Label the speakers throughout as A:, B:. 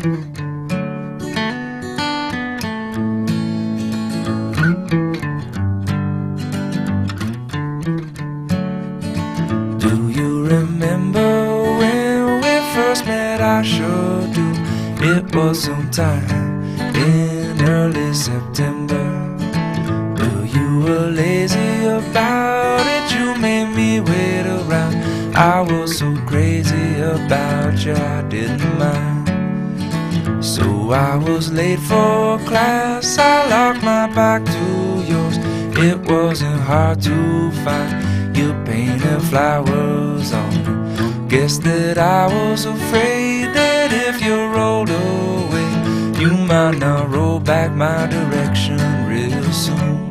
A: Do you remember when we first met? I sure do. It was sometime in early September. Well, you were lazy about it, you made me wait around. I was so crazy about you, I didn't mind. So I was late for class, I locked my back to yours. It wasn't hard to find, you painted flowers on. Guess that I was afraid that if you rolled away, you might not roll back my direction real soon.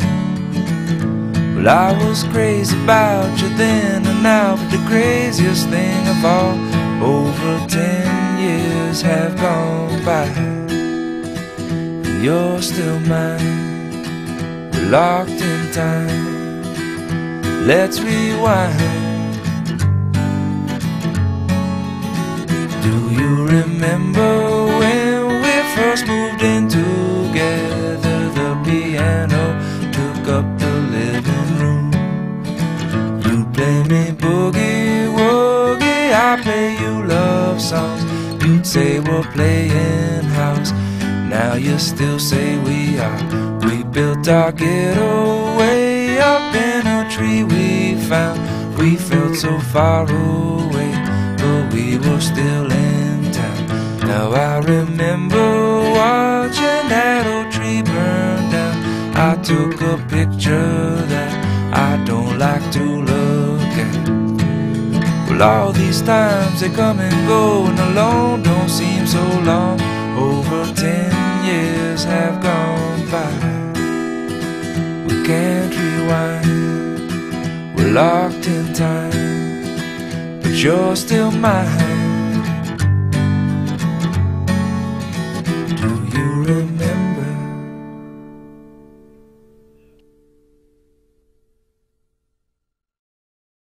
A: Well, I was crazy about you then and now, but the craziest thing of all, over ten years have gone by. You're still mine, we're locked in time. Let's rewind. Do you remember when we first moved in together? The piano took up the living room. You play me boogie woogie, I play you love songs. You'd say we're playing house. Now you still say we are. We built our ghetto way up in a tree we found. We felt so far away, but we were still in town. Now I remember watching that old tree burn down. I took a picture that I don't like to look. Well, all these times they come and go, and alone don't seem so long. Over ten years have gone by. We can't rewind, we're locked in time, but you're still mine.